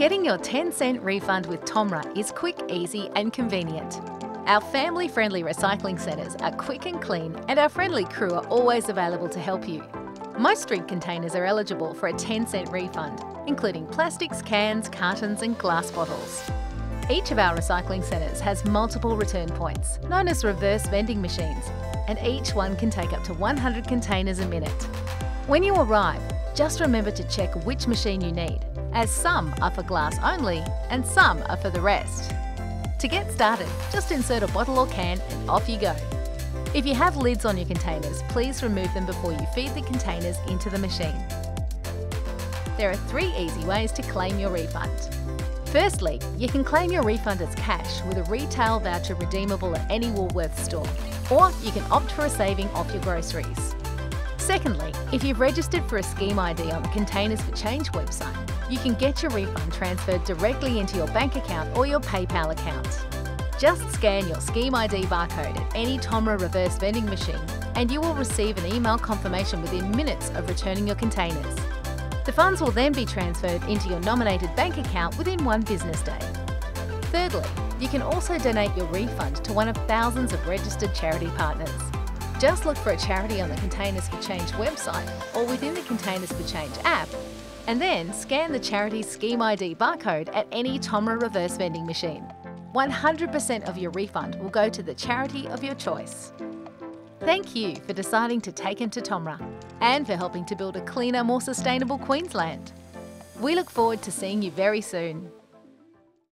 Getting your 10 cent refund with Tomra is quick, easy and convenient. Our family-friendly recycling centres are quick and clean and our friendly crew are always available to help you. Most drink containers are eligible for a 10 cent refund, including plastics, cans, cartons and glass bottles. Each of our recycling centres has multiple return points, known as reverse vending machines, and each one can take up to 100 containers a minute. When you arrive, just remember to check which machine you need, as some are for glass only and some are for the rest. To get started, just insert a bottle or can and off you go. If you have lids on your containers, please remove them before you feed the containers into the machine. There are three easy ways to claim your refund. Firstly, you can claim your refund as cash with a retail voucher redeemable at any Woolworths store, or you can opt for a saving off your groceries. Secondly, if you've registered for a scheme ID on the Containers for Change website, you can get your refund transferred directly into your bank account or your PayPal account. Just scan your Scheme ID barcode at any Tomra reverse vending machine and you will receive an email confirmation within minutes of returning your containers. The funds will then be transferred into your nominated bank account within one business day. Thirdly, you can also donate your refund to one of thousands of registered charity partners. Just look for a charity on the Containers for Change website or within the Containers for Change app and then scan the charity's Scheme ID barcode at any Tomra reverse vending machine. 100% of your refund will go to the charity of your choice. Thank you for deciding to take into Tomra and for helping to build a cleaner, more sustainable Queensland. We look forward to seeing you very soon.